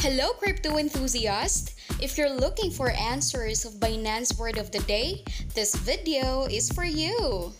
Hello, crypto enthusiast! If you're looking for answers of Binance word of the day, this video is for you.